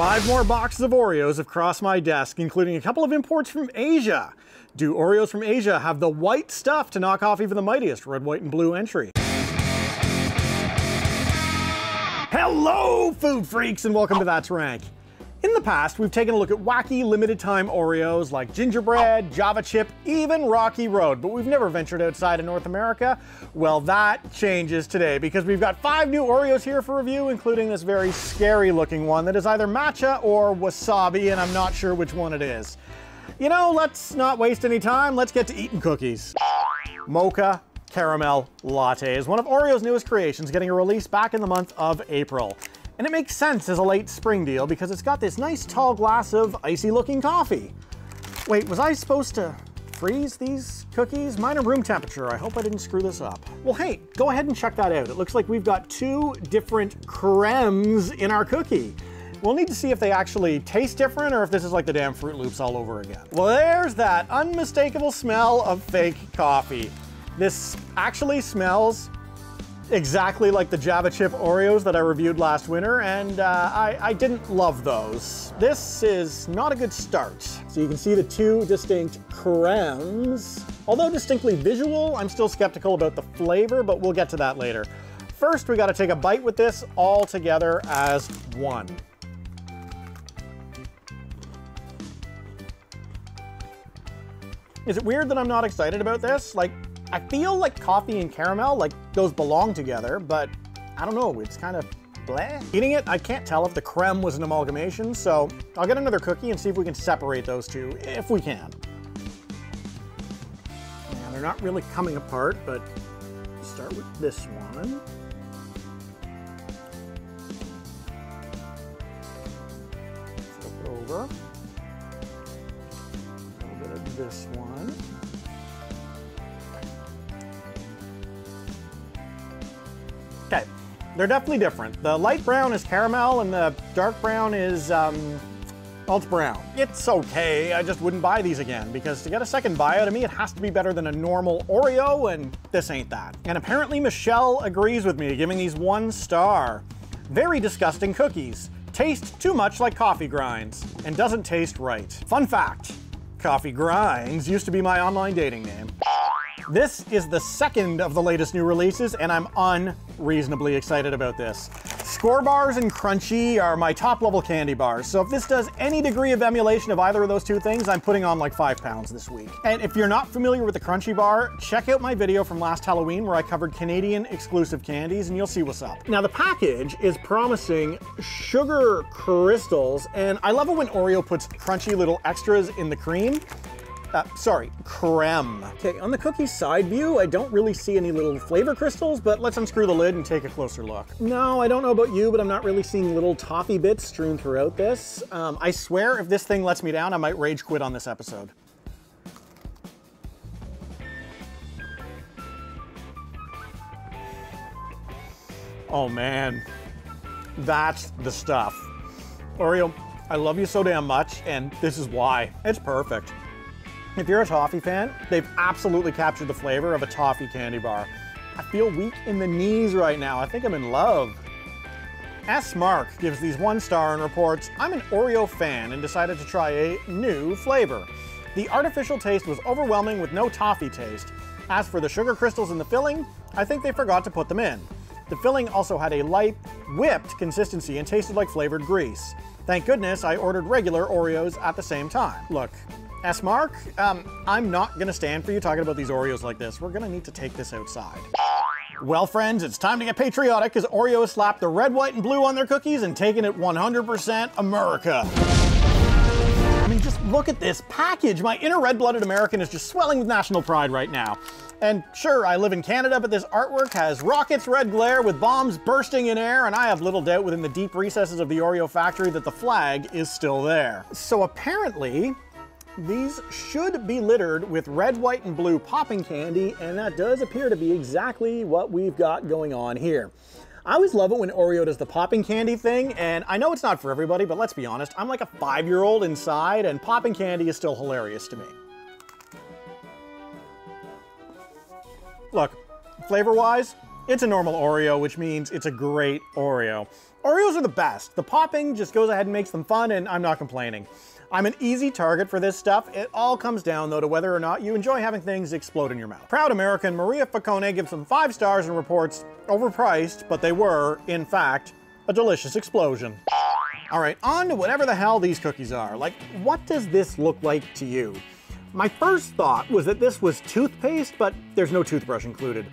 Five more boxes of Oreos have crossed my desk, including a couple of imports from Asia. Do Oreos from Asia have the white stuff to knock off even the mightiest red, white, and blue entry? Hello, food freaks, and welcome to That's Rank. In the past, we've taken a look at wacky limited time Oreos like gingerbread, Java chip, even Rocky Road, but we've never ventured outside of North America. Well, that changes today because we've got five new Oreos here for review, including this very scary looking one that is either matcha or wasabi, and I'm not sure which one it is. You know, let's not waste any time. Let's get to eating cookies. Mocha Caramel Latte is one of Oreo's newest creations, getting a release back in the month of April. And it makes sense as a late spring deal because it's got this nice tall glass of icy looking coffee. Wait, was I supposed to freeze these cookies? Mine are room temperature. I hope I didn't screw this up. Well, hey, go ahead and check that out. It looks like we've got two different cremes in our cookie. We'll need to see if they actually taste different or if this is like the damn Froot Loops all over again. Well, there's that unmistakable smell of fake coffee. This actually smells exactly like the Java Chip Oreos that I reviewed last winter, and uh, I, I, didn't love those. This is not a good start. So you can see the two distinct cremes. Although distinctly visual, I'm still skeptical about the flavor, but we'll get to that later. First, we gotta take a bite with this all together as one. Is it weird that I'm not excited about this? Like, I feel like coffee and caramel, like those belong together, but I don't know, it's kind of bleh. Eating it, I can't tell if the creme was an amalgamation, so I'll get another cookie and see if we can separate those two, if we can. They're not really coming apart, but start with this one. Flip it over. Okay, they're definitely different. The light brown is caramel and the dark brown is, um, well, it's brown. It's okay, I just wouldn't buy these again because to get a second buy out of me, it has to be better than a normal Oreo and this ain't that. And apparently Michelle agrees with me, giving these one star. Very disgusting cookies. Taste too much like coffee grinds and doesn't taste right. Fun fact, coffee grinds used to be my online dating name. This is the second of the latest new releases, and I'm unreasonably excited about this. Skor bars and Crunchie are my top level candy bars, so if this does any degree of emulation of either of those two things, I'm putting on like five pounds this week. And if you're not familiar with the Crunchie bar, check out my video from last Halloween where I covered Canadian exclusive candies and you'll see what's up. Now the package is promising sugar crystals, and I love it when Oreo puts crunchy little extras in the cream. Uh, sorry, creme. Okay, on the cookie side view, I don't really see any little flavor crystals, but let's unscrew the lid and take a closer look. No, I don't know about you, but I'm not really seeing little toffee bits strewn throughout this. Um, I swear if this thing lets me down, I might rage quit on this episode. Oh man, that's the stuff. Oreo, I love you so damn much, and this is why. It's perfect. If you're a toffee fan, they've absolutely captured the flavor of a toffee candy bar. I feel weak in the knees right now. I think I'm in love. S. Mark gives these one star and reports, I'm an Oreo fan and decided to try a new flavor. The artificial taste was overwhelming with no toffee taste. As for the sugar crystals in the filling, I think they forgot to put them in. The filling also had a light, whipped consistency and tasted like flavored grease. Thank goodness I ordered regular Oreos at the same time. Look, S. Mark, um, I'm not gonna stand for you talking about these Oreos like this. We're gonna need to take this outside. Well, friends, it's time to get patriotic because Oreo slapped the red, white, and blue on their cookies and taken it 100% America. I mean, just look at this package. My inner red-blooded American is just swelling with national pride right now. And sure, I live in Canada, but this artwork has rockets red glare with bombs bursting in air, and I have little doubt within the deep recesses of the Oreo factory that the flag is still there. So apparently, these should be littered with red, white, and blue popping candy, and that does appear to be exactly what we've got going on here. I always love it when Oreo does the popping candy thing, and I know it's not for everybody, but let's be honest, I'm like a five-year-old inside, and popping candy is still hilarious to me. Look, flavor-wise, it's a normal Oreo, which means it's a great Oreo. Oreos are the best. The popping just goes ahead and makes them fun and I'm not complaining. I'm an easy target for this stuff. It all comes down, though, to whether or not you enjoy having things explode in your mouth. Proud American Maria Facone gives them five stars and reports, overpriced, but they were, in fact, a delicious explosion. All right, on to whatever the hell these cookies are. Like, what does this look like to you? My first thought was that this was toothpaste, but there's no toothbrush included.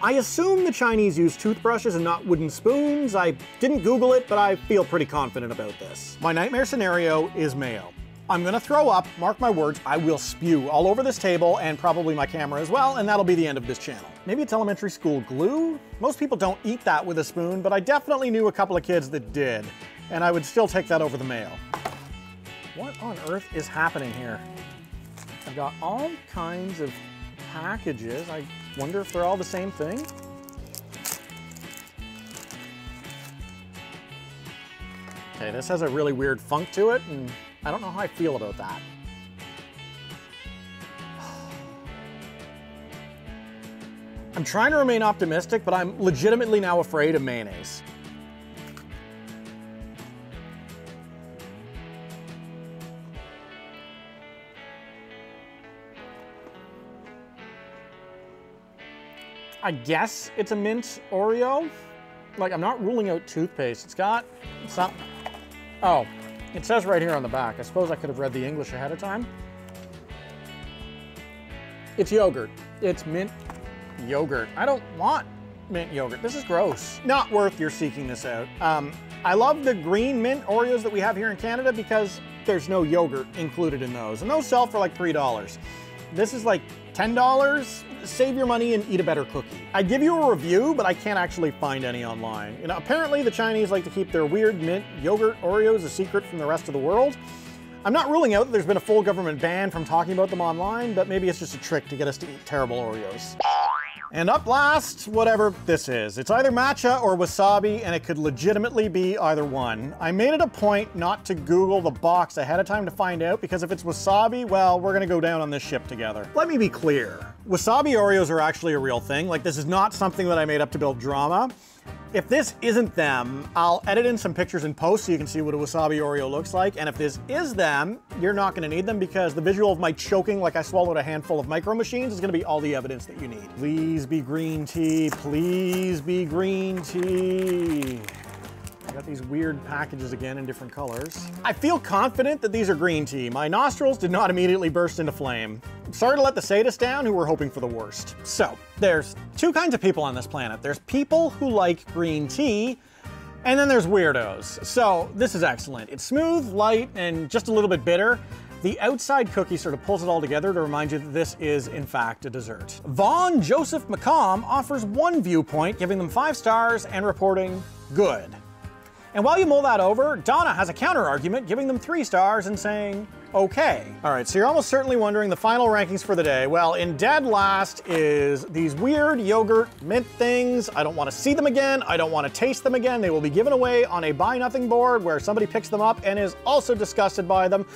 I assume the Chinese use toothbrushes and not wooden spoons. I didn't Google it, but I feel pretty confident about this. My nightmare scenario is mayo. I'm gonna throw up, mark my words, I will spew all over this table and probably my camera as well, and that'll be the end of this channel. Maybe it's elementary school glue? Most people don't eat that with a spoon, but I definitely knew a couple of kids that did, and I would still take that over the mayo. What on earth is happening here? I've got all kinds of packages. I wonder if they're all the same thing? Okay, this has a really weird funk to it, and I don't know how I feel about that. I'm trying to remain optimistic, but I'm legitimately now afraid of mayonnaise. I guess it's a mint Oreo. Like, I'm not ruling out toothpaste. It's got, not, oh, it says right here on the back. I suppose I could have read the English ahead of time. It's yogurt. It's mint yogurt. I don't want mint yogurt. This is gross. Not worth your seeking this out. Um, I love the green mint Oreos that we have here in Canada because there's no yogurt included in those. And those sell for like $3. This is like $10, save your money and eat a better cookie. I give you a review, but I can't actually find any online. You know, apparently the Chinese like to keep their weird mint yogurt Oreos a secret from the rest of the world. I'm not ruling out that there's been a full government ban from talking about them online, but maybe it's just a trick to get us to eat terrible Oreos. And up last, whatever this is. It's either matcha or wasabi, and it could legitimately be either one. I made it a point not to Google the box ahead of time to find out, because if it's wasabi, well, we're gonna go down on this ship together. Let me be clear. Wasabi Oreos are actually a real thing. Like, this is not something that I made up to build drama. If this isn't them, I'll edit in some pictures and post so you can see what a wasabi Oreo looks like. And if this is them, you're not gonna need them because the visual of my choking like I swallowed a handful of micro machines is gonna be all the evidence that you need. Please be green tea, please be green tea. Got these weird packages again in different colors. I feel confident that these are green tea. My nostrils did not immediately burst into flame. sorry to let the sadists down who were hoping for the worst. So, there's two kinds of people on this planet. There's people who like green tea, and then there's weirdos. So, this is excellent. It's smooth, light, and just a little bit bitter. The outside cookie sort of pulls it all together to remind you that this is, in fact, a dessert. Vaughn Joseph McComb offers one viewpoint, giving them five stars and reporting good. And while you mull that over, Donna has a counter argument, giving them three stars and saying, okay. All right, so you're almost certainly wondering the final rankings for the day. Well, in dead last is these weird yogurt mint things. I don't want to see them again. I don't want to taste them again. They will be given away on a buy nothing board where somebody picks them up and is also disgusted by them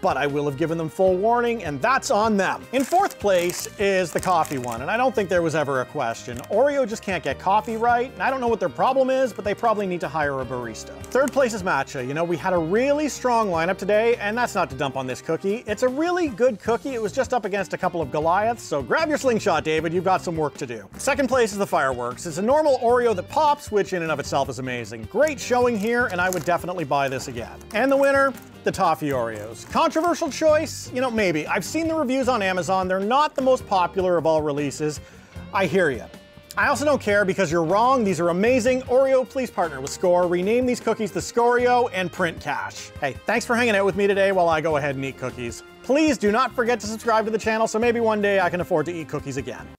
but I will have given them full warning, and that's on them. In fourth place is the coffee one, and I don't think there was ever a question. Oreo just can't get coffee right, and I don't know what their problem is, but they probably need to hire a barista. Third place is matcha. You know, we had a really strong lineup today, and that's not to dump on this cookie. It's a really good cookie. It was just up against a couple of Goliaths, so grab your slingshot, David. You've got some work to do. Second place is the fireworks. It's a normal Oreo that pops, which in and of itself is amazing. Great showing here, and I would definitely buy this again. And the winner, the toffee Oreos. Controversial choice? You know, maybe. I've seen the reviews on Amazon. They're not the most popular of all releases. I hear you. I also don't care because you're wrong. These are amazing. Oreo, please partner with Skor. Rename these cookies the Skorio and print cash. Hey, thanks for hanging out with me today while I go ahead and eat cookies. Please do not forget to subscribe to the channel so maybe one day I can afford to eat cookies again.